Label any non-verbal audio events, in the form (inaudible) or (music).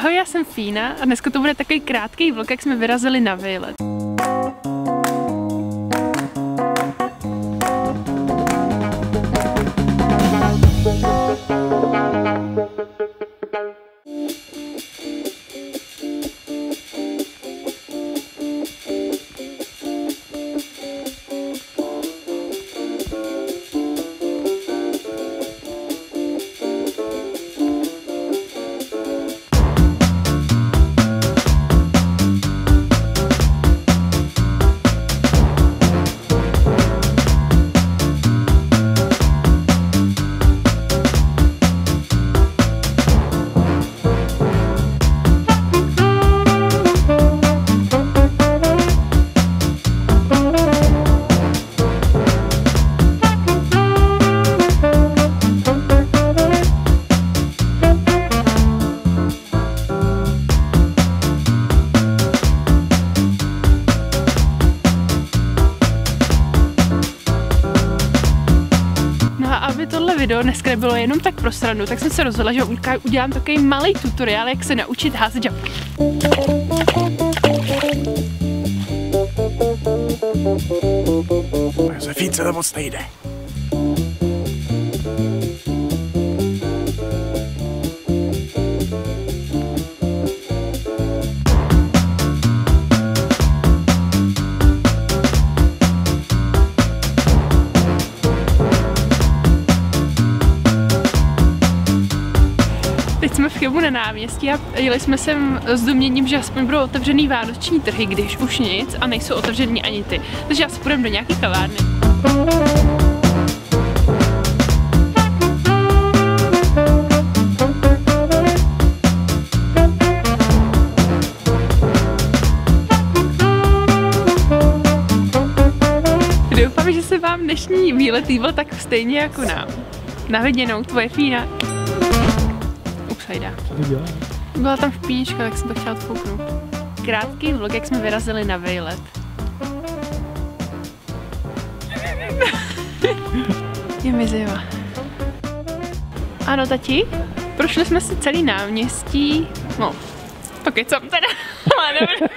Ahoj, já jsem Fína a dneska to bude takový krátký vlog, jak jsme vyrazili na výlet. Aby tohle video dneska nebylo jenom tak pro srandu, tak jsem se rozhodla, že udělám takový malý tutoriál, jak se naučit házet žabky. Josefínce to moc nejde. Chebu na náměstí a jeli jsme sem s doměním, že aspoň budou otevřený vánoční trhy, když už nic a nejsou otevřený ani ty. Takže asi půjdeme do nějaký kavárny. Doufám, že se vám dnešní výlet líbil tak stejně jako nám. Na viděnou, tvoje Fína. Upsajda. Byla tam špínička, tak jsem to chtěla odfouknout. Krátký vlog, jak jsme vyrazili na vejlet. (laughs) Je mizivá. Ano, tati? Prošli jsme si celý náměstí. No, to kecám teda. (laughs) Ale nevím.